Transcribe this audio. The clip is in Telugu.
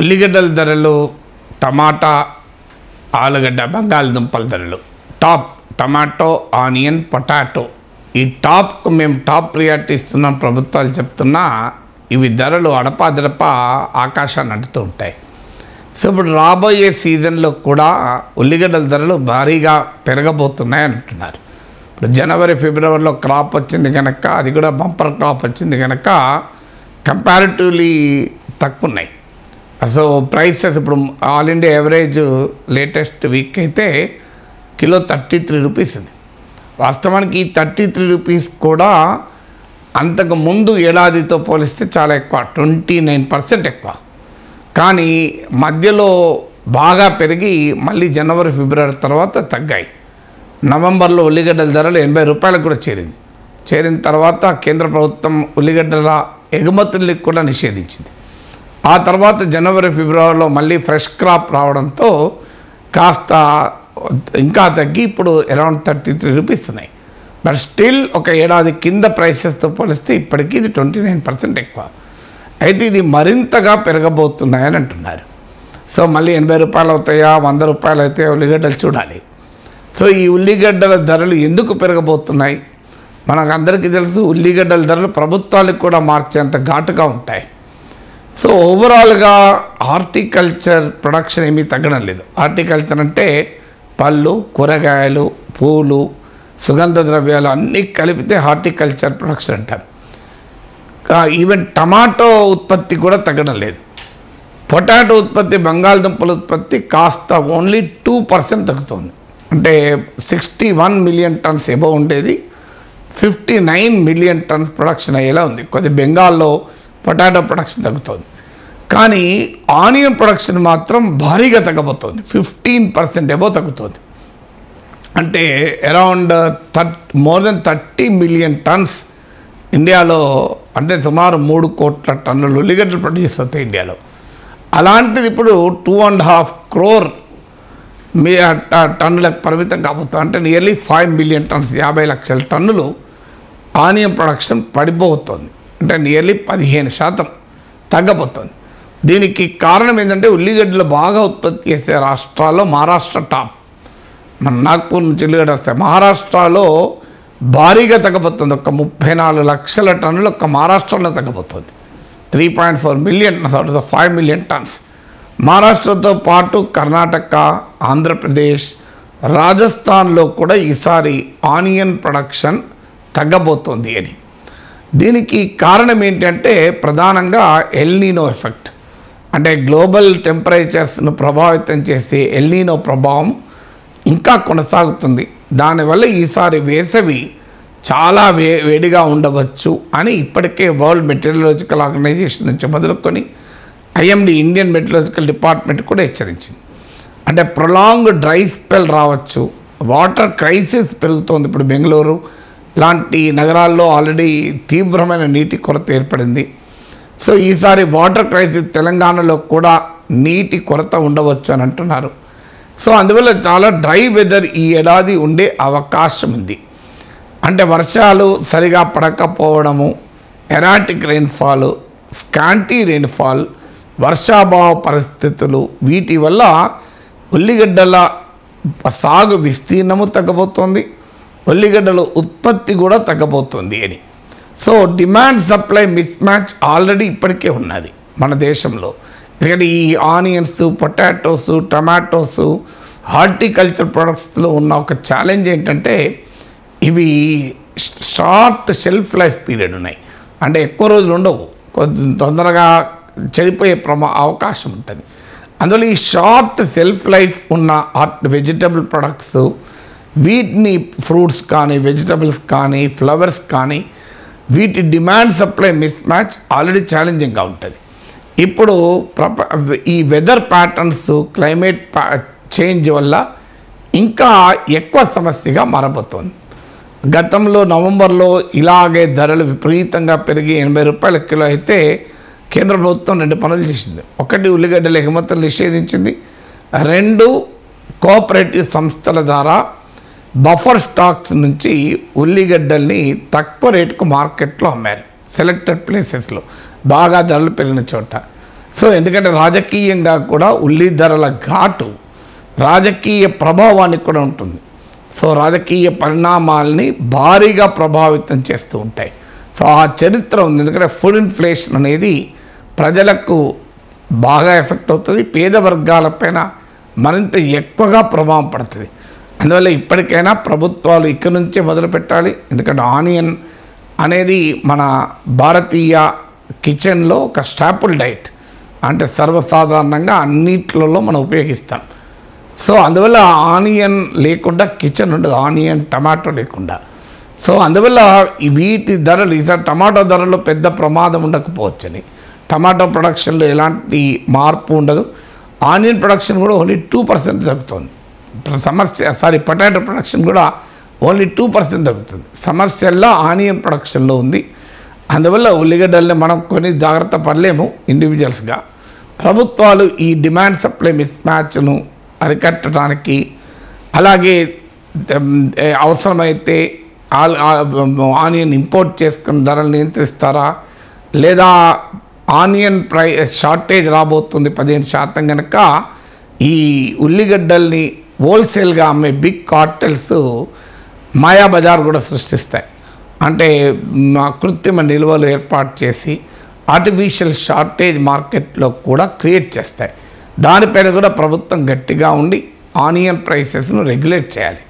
ఉల్లిగడ్డల ధరలు టమాటా ఆలుగడ్డ బంగాళదుంపల ధరలు. Top tomato onion potato. ఈ టాప్కు మేము టాప్ ప్రియారిటీ ఇస్తున్నాం ప్రభుత్వాలు చెప్తున్నా ఇవి ధరలు అడపాదడపా ఆకాశాన్ని అంటుతూ ఉంటాయి. సో ఇప్పుడు రాబోయే సీజన్లో కూడా ఉల్లిగడ్డల ధరలు భారీగా పెరగబోతున్నాయి అంటున్నారు. ఇప్పుడు జనవరి ఫిబ్రవరిలో క్రాప్ వచ్చింది కనుక అది కూడా బంపర్ క్రాప్ వచ్చింది కనుక కంపారిటివ్లీ తక్కువ ఉన్నాయి సో ప్రైసెస్ ఇప్పుడు all India average latest week అయితే కిలో థర్టీ త్రీ రూపీస్ ఉంది. వాస్తవానికి ఈ థర్టీ త్రీ రూపీస్ కూడా అంతకు ముందు ఏడాదితో పోలిస్తే చాలా ఎక్కువ ట్వంటీ నైన్ పర్సెంట్ ఎక్కువ. కానీ మధ్యలో బాగా పెరిగి మళ్ళీ జనవరి ఫిబ్రవరి తర్వాత తగ్గాయి. నవంబర్లో ఉల్లిగడ్డల ధరలు ఎనభై రూపాయలకు కూడా చేరింది. చేరిన తర్వాత కేంద్ర ప్రభుత్వం ఉల్లిగడ్డల ఎగుమతుల్ని కూడా నిషేధించింది. ఆ తర్వాత జనవరి ఫిబ్రవరిలో మళ్ళీ ఫ్రెష్ క్రాప్ రావడంతో కాస్త ఇంకా తగ్గి ఇప్పుడు అరౌండ్ థర్టీ త్రీ రూపీస్ ఉన్నాయి. బట్ స్టిల్ ఒక ఏడాది కింద ప్రైసెస్తో పోలిస్తే ఇప్పటికీ ఇది ట్వంటీ నైన్ పర్సెంట్ ఎక్కువ. అయితే ఇది మరింతగా పెరగబోతున్నాయని అంటున్నారు. సో మళ్ళీ ఎనభై రూపాయలు అవుతాయా? వంద రూపాయలు అయితే ఉల్లిగడ్డలు చూడాలి. సో ఈ ఉల్లిగడ్డల ధరలు ఎందుకు పెరగబోతున్నాయి? మనకు అందరికీ తెలుసు ఉల్లిగడ్డల ధరలు ప్రభుత్వాలకు కూడా మార్చేంత ఘాటుగా ఉంటాయి. సో ఓవరాల్గా హార్టికల్చర్ ప్రొడక్షన్ ఏమీ తగ్గడం లేదు. హార్టికల్చర్ అంటే పళ్ళు కూరగాయలు పూలు సుగంధ ద్రవ్యాలు అన్నీ కలిపితే హార్టికల్చర్ ప్రొడక్షన్ అంటారు. ఈవెన్ టమాటో ఉత్పత్తి కూడా తగ్గడం లేదు. పొటాటో ఉత్పత్తి బంగాళదుంపల ఉత్పత్తి కాస్త ఓన్లీ టూ పర్సెంట్ తగ్గుతుంది. అంటే sixty one million tons above ఉండేది. Fifty nine million tons production అయ్యేలా ఉంది. కొద్ది బెంగాల్లో పొటాటో ప్రొడక్షన్ తగ్గుతుంది. కానీ ఆనియన్ ప్రొడక్షన్ మాత్రం భారీగా తగ్గబోతోంది. ఫిఫ్టీన్ పర్సెంట్ ఎబో తగ్గుతుంది. అంటే around thirty more than thirty million tons ఇండియాలో అంటే సుమారు మూడు కోట్ల టన్నులు ఉల్లిగడ్డలు ప్రొడ్యూస్ అవుతాయి ఇండియాలో. అలాంటిది ఇప్పుడు టూ అండ్ హాఫ్ క్రోర్ మీ టన్నులకు పరిమితం కాబోతుంది. అంటే నియర్లీ ఫైవ్ మిలియన్ టన్స్ యాభై లక్షల టన్నులు ఆనియన్ ప్రొడక్షన్ పడిపోతుంది అంటే నియర్లీ పదిహేను శాతం తగ్గబోతుంది. దీనికి కారణం ఏంటంటే ఉల్లిగడ్డలు బాగా ఉత్పత్తి చేసే రాష్ట్రాల్లో మహారాష్ట్ర టాప్. మన నాగ్పూర్ నుంచి ఉల్లిగడ్డ వస్తాయి మహారాష్ట్రలో భారీగా తగ్గబోతుంది. ఒక ముప్పై నాలుగు లక్షల టన్నులు ఒక్క మహారాష్ట్రలో తగ్గబోతుంది. Three point four million out five million tons మహారాష్ట్రతో పాటు కర్ణాటక ఆంధ్రప్రదేశ్ రాజస్థాన్లో కూడా ఈసారి ఆనియన్ ప్రొడక్షన్ తగ్గబోతోంది అని. దీనికి కారణం ఏంటంటే ప్రధానంగా ఎల్నీనో ఎఫెక్ట్ అంటే గ్లోబల్ టెంపరేచర్స్ను ప్రభావితం చేసే ఎల్నీనో ప్రభావం ఇంకా కొనసాగుతుంది. దానివల్ల ఈసారి వేసవి చాలా వే వేడిగా ఉండవచ్చు అని ఇప్పటికే వరల్డ్ మెటీరియలాజికల్ ఆర్గనైజేషన్ నుంచి మొదలుకొని ఐఎండి ఇండియన్ మెటీరియలాజికల్ డిపార్ట్మెంట్ కూడా హెచ్చరించింది. అంటే ప్రొలాంగ్ డ్రై స్పెల్ రావచ్చు. వాటర్ క్రైసిస్ పెరుగుతోంది ఇప్పుడు బెంగళూరు. లాంటి నగరాల్లో ఆల్రెడీ తీవ్రమైన నీటి కొరత ఏర్పడింది. సో ఈసారి వాటర్ క్రైసిస్ తెలంగాణలో కూడా నీటి కొరత ఉండవచ్చు అని అంటున్నారు. సో అందువల్ల చాలా డ్రై వెదర్ ఈ ఏడాది ఉండే అవకాశం ఉంది. అంటే వర్షాలు సరిగా పడకపోవడము ఎరాటిక్ రెయిన్ఫాల్ స్కాంటీ రెయిన్ఫాల్ వర్షాభావ పరిస్థితులు వీటి వల్ల ఉల్లిగడ్డల సాగు విస్తీర్ణము తగ్గబోతోంది ఉల్లిగడ్డల ఉత్పత్తి కూడా తగ్గబోతుంది అని. So demand supply mismatch already ఇప్పటికే ఉన్నది మన దేశంలో. ఎందుకంటే ఈ ఆనియన్స్ పొటాటోస్ టమాటోస్ హార్టికల్చర్ ప్రొడక్ట్స్లో ఉన్న ఒక ఛాలెంజ్ ఏంటంటే ఇవి షార్ట్ షెల్ఫ్ లైఫ్ పీరియడ్ ఉన్నాయి. అంటే ఎక్కువ రోజులు ఉండవు. కొంచెం తొందరగా చెడిపోయే ప్రమా అవకాశం ఉంటుంది. అందువల్ల ఈ షార్ట్ సెల్ఫ్ లైఫ్ ఉన్న ఆర్ట్ వెజిటబుల్ ప్రొడక్ట్స్ వీటిని ఫ్రూట్స్ కానీ వెజిటబుల్స్ కానీ ఫ్లవర్స్ కానీ వీటి demand supply mismatch already ఛాలెంజింగ్గా ఉంటుంది. ఇప్పుడు ప్రప ఈ వెదర్ ప్యాటర్న్స్ క్లైమేట్ చేంజ్ వల్ల ఇంకా ఎక్కువ సమస్యగా మారబోతోంది. గతంలో నవంబర్లో ఇలాగే ధరలు విపరీతంగా పెరిగి ఎనభై రూపాయల కిలో అయితే కేంద్ర ప్రభుత్వం రెండు పనులు చేసింది. ఒకటి ఉల్లిగడ్డల ఎగుమతులు నిషేధించింది. రెండు కోఆపరేటివ్ సంస్థల ద్వారా బఫర్ స్టాక్స్ నుంచి ఉల్లిగడ్డల్ని తక్కువ రేటుకు మార్కెట్లో అమ్మారు. సెలెక్టెడ్ ప్లేసెస్లో. బాగా ధరలు పెరిగిన చోట. సో ఎందుకంటే రాజకీయంగా కూడా ఉల్లి ధరల ఘాటు రాజకీయ ప్రభావానికి కూడా ఉంటుంది. సో రాజకీయ పరిణామాల్ని భారీగా ప్రభావితం చేస్తూ ఉంటాయి. సో ఆ చరిత్ర ఉంది. ఎందుకంటే ఫుడ్ ఇన్ఫ్లేషన్ అనేది ప్రజలకు బాగా ఎఫెక్ట్ అవుతుంది. పేద వర్గాలపైన మరింత ఎక్కువగా ప్రభావం పడుతుంది. అందువల్ల ఇప్పటికైనా ప్రభుత్వాలు ఇక్కడి నుంచే మొదలు పెట్టాలి. ఎందుకంటే ఆనియన్ అనేది మన భారతీయ కిచెన్లో ఒక స్టాపుల్ డైట్. అంటే సర్వసాధారణంగా అన్నిట్లలో మనం ఉపయోగిస్తాం. సో అందువల్ల ఆనియన్ లేకుండా కిచెన్ ఉండదు. ఆనియన్ టమాటో లేకుండా. సో అందువల్ల వీటి ధరలు ఈసారి టమాటో ధరలో పెద్ద ప్రమాదం ఉండకపోవచ్చని. టమాటో ప్రొడక్షన్లో ఎలాంటి మార్పు ఉండదు. ఆనియన్ ప్రొడక్షన్ కూడా ఓన్లీ టూ పర్సెంట్ తగ్గుతుంది. సమస్య సారీ పొటాటో ప్రొడక్షన్ కూడా ఓన్లీ టూ పర్సెంట్ తగ్గుతుంది. సమస్యల్లో ఆనియన్ ప్రొడక్షన్లో ఉంది. అందువల్ల ఉల్లిగడ్డల్ని మనం కొన్ని జాగ్రత్త పడలేము ఇండివిజువల్స్గా. ప్రభుత్వాలు ఈ డిమాండ్ సప్లై మిస్ మ్యాచ్ను అరికట్టడానికి అలాగే అవసరమైతే ఆ- ఆనియన్ ఇంపోర్ట్ చేసుకున్న ధరలు నియంత్రిస్తారా? లేదా ఆనియన్ ప్రై షార్టేజ్ రాబోతుంది పదిహేను శాతం కనుక ఈ ఉల్లిగడ్డల్ని హోల్సేల్గా అమ్మే బిగ్ కార్టెల్స్ మాయా బజార్ కూడా సృష్టిస్తాయి. అంటే కృత్రిమ నిల్వలు ఏర్పాటు చేసి ఆర్టిఫిషియల్ షార్టేజ్ మార్కెట్లో కూడా క్రియేట్ చేస్తాయి. దానిపైన కూడా ప్రభుత్వం గట్టిగా ఉండి ఆనియన్ ప్రైసెస్ను రెగ్యులేట్ చేయాలి.